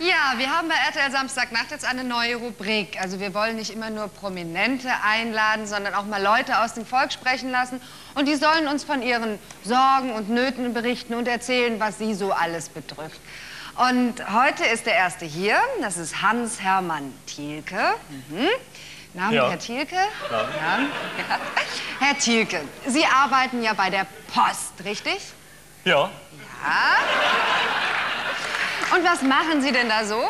Ja, wir haben bei RTL Samstagnacht jetzt eine neue Rubrik. Also wir wollen nicht immer nur Prominente einladen, sondern auch mal Leute aus dem Volk sprechen lassen. Und die sollen uns von ihren Sorgen und Nöten berichten und erzählen, was sie so alles bedrückt. Und heute ist der Erste hier. Das ist Hans-Hermann Thielke. Mhm. Namen Ja. Herr Thielke? Ja. ja. Herr Thielke, Sie arbeiten ja bei der Post, richtig? Ja, Und was machen Sie denn da so?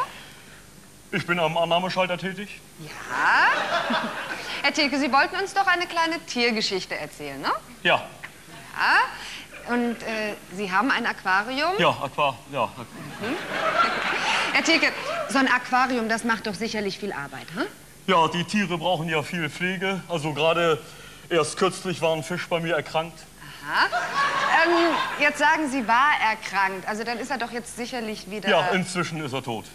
ich bin am Annahmeschalter tätig. Ja. Herr Thielke, Sie wollten uns doch eine kleine Tiergeschichte erzählen, ne? Ja, Ja. Und äh, Sie haben ein Aquarium? ja, Aqua, ja. Herr Thielke, so ein Aquarium, das macht doch sicherlich viel Arbeit, hm? Ja, die Tiere brauchen ja viel Pflege. Also gerade erst kürzlich war ein Fisch bei mir erkrankt. Ähm, jetzt sagen Sie, war erkrankt. Also dann ist er doch jetzt sicherlich wieder... Ja, inzwischen ist er tot.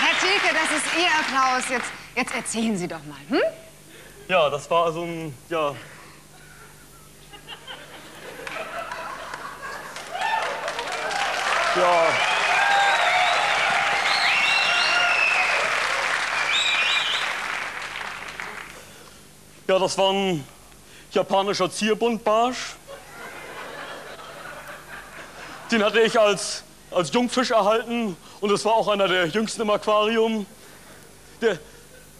Herr Thielke, das ist Ihr Applaus. Jetzt, jetzt erzählen Sie doch mal, hm? Ja, das war also ein, ja... Ja. Ja, das war ein japanischer Zierbundbarsch. Den hatte ich als, als Jungfisch erhalten und es war auch einer der jüngsten im Aquarium. Der,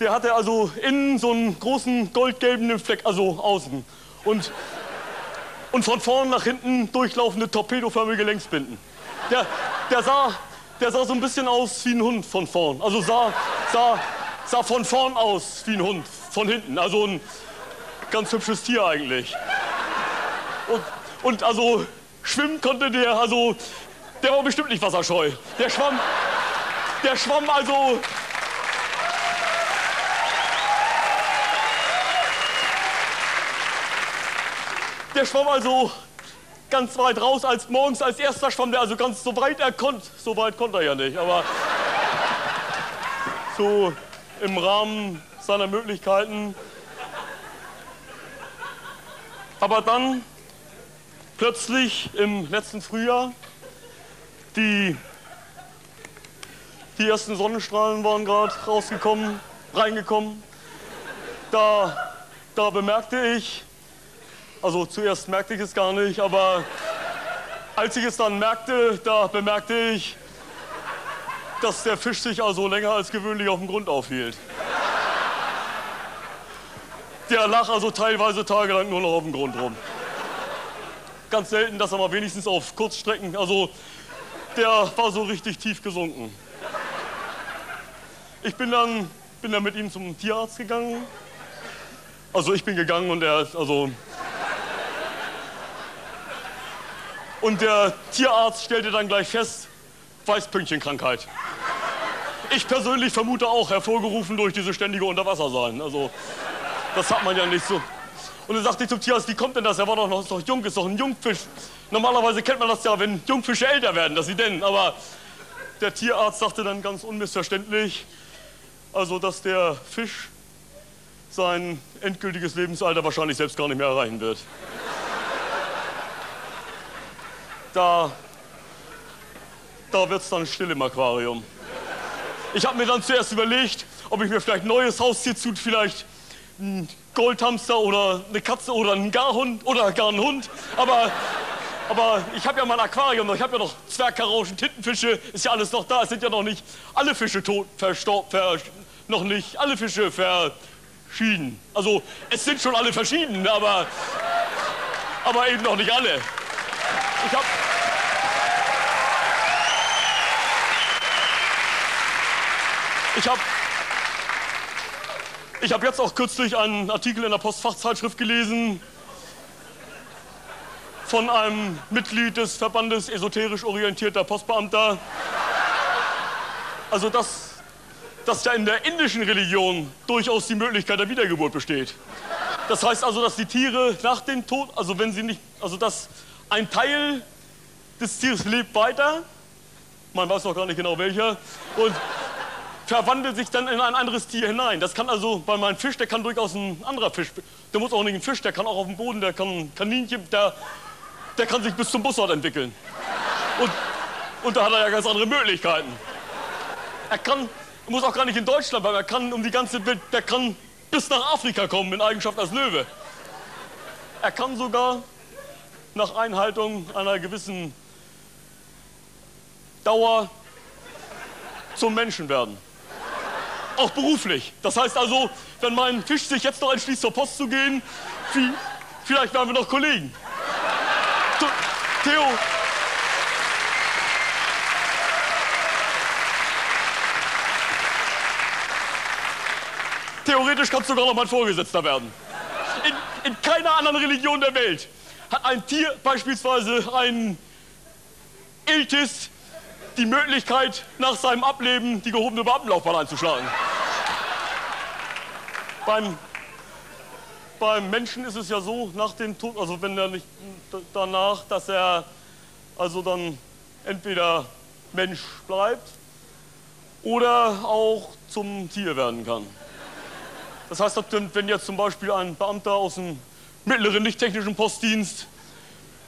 der hatte also innen so einen großen goldgelben Fleck, also außen. Und, und von vorn nach hinten durchlaufende torpedoförmige Längsbinden. Der, der, sah, der sah so ein bisschen aus wie ein Hund von vorn. Also sah, sah, sah von vorn aus wie ein Hund, von hinten. Also ein ganz hübsches Tier eigentlich. Und, und also schwimmen konnte der, also der war bestimmt nicht wasserscheu. Der schwamm, der schwamm also Der schwamm also ganz weit raus, als morgens als erster schwamm der also ganz so weit er konnte. So weit konnte er ja nicht, aber so im Rahmen seiner Möglichkeiten. Aber dann plötzlich im letzten Frühjahr die die ersten Sonnenstrahlen waren gerade rausgekommen, reingekommen. Da, da bemerkte ich, also zuerst merkte ich es gar nicht, aber als ich es dann merkte, da bemerkte ich, dass der Fisch sich also länger als gewöhnlich auf dem Grund aufhielt. Der lag also teilweise tagelang nur noch auf dem Grund rum. Ganz selten, dass er mal wenigstens auf Kurzstrecken, also der war so richtig tief gesunken. Ich bin dann, bin dann mit ihm zum Tierarzt gegangen. Also ich bin gegangen und er, also Und der Tierarzt stellte dann gleich fest, Weißpünktchenkrankheit. Ich persönlich vermute auch, hervorgerufen durch diese ständige Unterwassersein. Also, das hat man ja nicht so. Und dann sagte ich zum Tierarzt, wie kommt denn das? Er war doch noch ist doch jung, ist doch ein Jungfisch. Normalerweise kennt man das ja, wenn Jungfische älter werden, dass sie denn. Aber der Tierarzt sagte dann ganz unmissverständlich, also, dass der Fisch sein endgültiges Lebensalter wahrscheinlich selbst gar nicht mehr erreichen wird. da, da wird es dann still im Aquarium. Ich habe mir dann zuerst überlegt, ob ich mir vielleicht ein neues Haustier tut, vielleicht ein Goldhamster oder eine Katze oder einen Garhund oder gar einen Hund. Aber, aber ich habe ja mein Aquarium noch, ich habe ja noch Zwergkarauschen, Tintenfische, ist ja alles noch da. Es sind ja noch nicht alle Fische tot, verstorben, ver, noch nicht alle Fische verschieden. Also es sind schon alle verschieden, aber, aber eben noch nicht alle. Ich habe Ich habe ich hab jetzt auch kürzlich einen Artikel in der Postfachzeitschrift gelesen von einem Mitglied des Verbandes esoterisch orientierter Postbeamter. Also, dass, dass ja in der indischen Religion durchaus die Möglichkeit der Wiedergeburt besteht. Das heißt also, dass die Tiere nach dem Tod, also wenn sie nicht, also dass ein Teil des Tieres lebt weiter, man weiß noch gar nicht genau welcher, und verwandelt sich dann in ein anderes Tier hinein. Das kann also bei meinem Fisch, der kann durchaus ein anderer Fisch, der muss auch nicht ein Fisch, der kann auch auf dem Boden, der kann ein Kaninchen, der, der kann sich bis zum Bussard entwickeln. Und, und da hat er ja ganz andere Möglichkeiten. Er kann, muss auch gar nicht in Deutschland bleiben, er kann um die ganze Welt, der kann bis nach Afrika kommen in Eigenschaft als Löwe. Er kann sogar nach Einhaltung einer gewissen Dauer zum Menschen werden. Auch beruflich. Das heißt also, wenn mein Fisch sich jetzt noch entschließt, zur Post zu gehen, vielleicht werden wir noch Kollegen. Theo. Theoretisch kannst du sogar noch mein Vorgesetzter werden. In, in keiner anderen Religion der Welt hat ein Tier, beispielsweise ein Iltis, die Möglichkeit, nach seinem Ableben die gehobene Beamtenlaufbahn einzuschlagen. Beim, beim Menschen ist es ja so, nach dem Tod, also wenn er nicht danach, dass er also dann entweder Mensch bleibt oder auch zum Tier werden kann. Das heißt, wenn jetzt zum Beispiel ein Beamter aus dem mittleren nicht-technischen Postdienst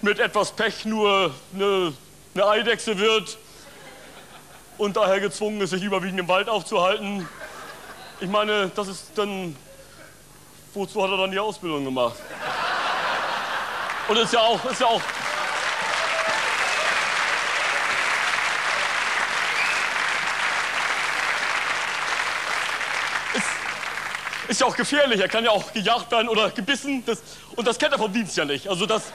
mit etwas Pech nur eine, eine Eidechse wird und daher gezwungen ist, sich überwiegend im Wald aufzuhalten. Ich meine, das ist dann, wozu hat er dann die Ausbildung gemacht? Und ist ja auch, ist ja auch ist ja auch gefährlich. Er kann ja auch gejagt werden oder gebissen. Das, und das kennt er vom Dienst ja nicht. Also, dass,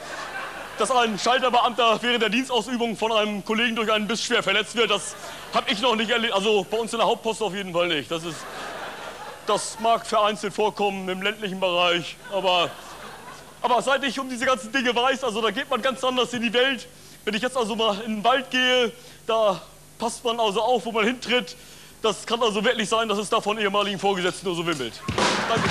dass ein Schalterbeamter während der Dienstausübung von einem Kollegen durch einen Biss schwer verletzt wird, das habe ich noch nicht erlebt. Also bei uns in der Hauptpost auf jeden Fall nicht. Das, ist, das mag vereinzelt vorkommen im ländlichen Bereich. Aber, aber seit ich um diese ganzen Dinge weiß, also da geht man ganz anders in die Welt. Wenn ich jetzt also mal in den Wald gehe, da passt man also auf, wo man hintritt. Das kann also wirklich sein, dass es da von ehemaligen Vorgesetzten nur so wimmelt. Danke.